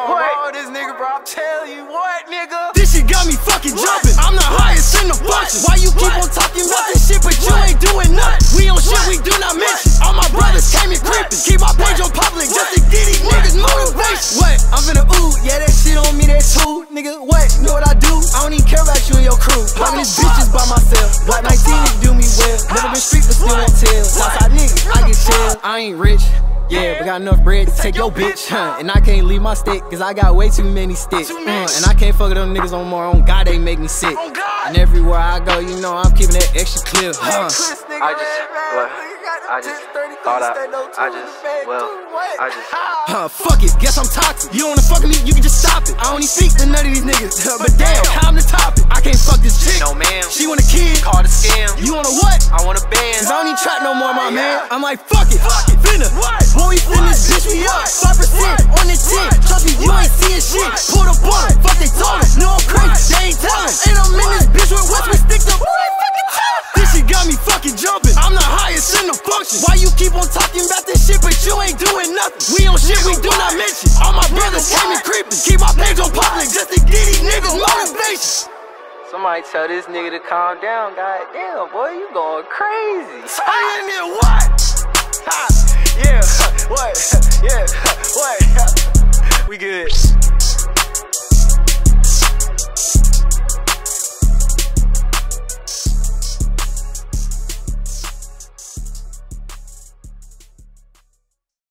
what? this nigga, bro. I'm telling you what, nigga. This shit got me fucking jumping. I'm the highest in the function. Why you keep on talking about this shit, but you ain't doing nothing? We on shit we do not mention. All my brothers came in creeping. Keep my page on public just to get these niggas motivation. What? I'm in finna ooh, yeah, that shit on me, that too. Nigga, what? Know what I do? I don't even care about you and your crew. Popping these bitches by myself. Black 19 it do me well. Never been street, but still won't tell. Southside niggas, I get chill. I ain't rich. Yeah, but got enough bread to take your bitch, huh? And I can't leave my stick, cause I got way too many sticks. Uh, and I can't fuck with them niggas no more. On God, they make me sick. And everywhere I go, you know I'm keeping that extra clear, huh? I just, well, I just thought I, I just, well, I just. Huh, fuck it, guess I'm toxic. You wanna fuck me, you can just stop it. I don't even speak to none of these niggas, but damn, I'm the topic. Can't fuck this chick. No, ma'am. She want a kid. Call the scam. You want a what? I want a band. Cause I don't need trap no more, my man. I'm like, fuck it, fuck it, finna. When we fin this bitch, we up. 5% on the 10. Trust me, you ain't seeing shit. Pull the ball, fuck they told us. No, I'm crazy, they ain't tellin'. And I'm in this bitch with West, we stick to. This shit got me fucking jumping. I'm the highest in the function. Why you keep on talking about this shit, but you ain't doing nothing? We on shit we do not mention. All my brothers came in creeping. Keep my page on public Somebody tell this nigga to calm down. God damn, boy, you going crazy. I ain't there, what? Ha, yeah, what? Yeah, what? We good.